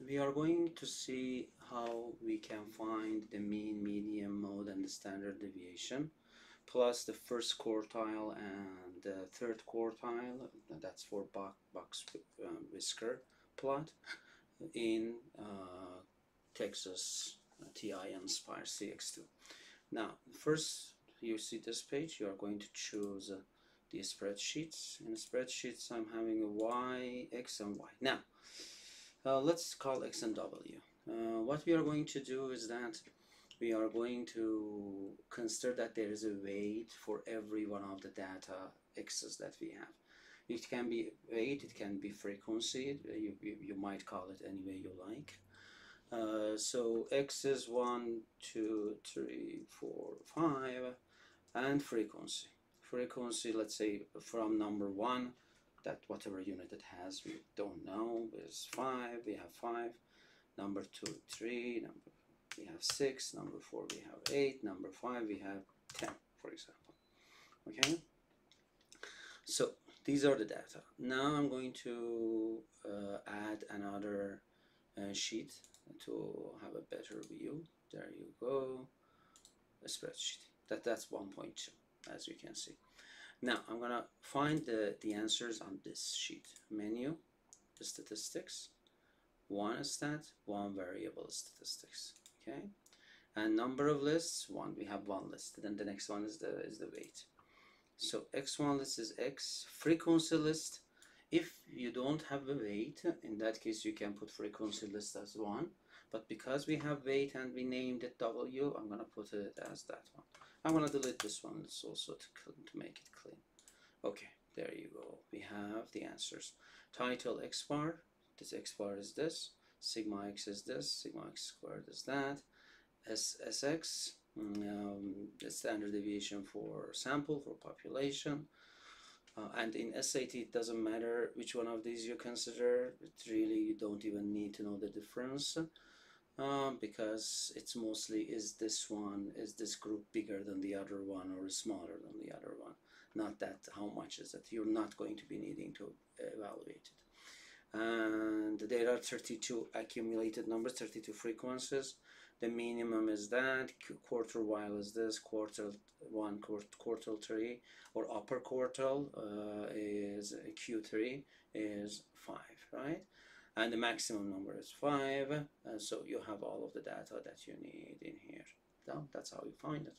We are going to see how we can find the mean, median, mode, and the standard deviation, plus the first quartile and the third quartile. That's for box um, whisker plot in uh, Texas TI Nspire CX2. Now, first you see this page, you are going to choose uh, the spreadsheets. In spreadsheets, I'm having a Y, X, and Y. Now, uh, let's call x and w. Uh, what we are going to do is that we are going to consider that there is a weight for every one of the data x's that we have. It can be weight, it can be frequency, you, you, you might call it any way you like. Uh, so x is 1, 2, 3, 4, 5, and frequency. Frequency, let's say from number 1 that whatever unit it has we don't know is 5 we have 5 number 2 3 number we have 6 number 4 we have 8 number 5 we have 10 for example. Okay? So these are the data. Now I'm going to uh, add another uh, sheet to have a better view. There you go. A spreadsheet. That that's 1.2 as you can see now I'm gonna find the, the answers on this sheet. Menu, the statistics, one stat, one variable statistics. Okay, and number of lists, one. We have one list. Then the next one is the is the weight. So x1 list is x. Frequency list. If you don't have a weight, in that case you can put frequency list as one. But because we have weight and we named it W, I'm gonna put it as that one. I'm gonna delete this one it's also to, to make it clean okay there you go. We have the answers. Title x bar this x bar is this. Sigma x is this. Sigma x squared is that. SSX, sx um, the standard deviation for sample for population. Uh, and in SAT it doesn't matter which one of these you consider. It really you don't even need to know the difference um, because it's mostly is this one is this group bigger than the other one or smaller than the other one? Not that how much is it? You're not going to be needing to evaluate it. And there are 32 accumulated numbers 32 frequencies. The minimum is that quartile is this quarter one quarter three or upper quartile uh, is q3 is 5 right and the maximum number is 5 and so you have all of the data that you need in here. So that's how you find it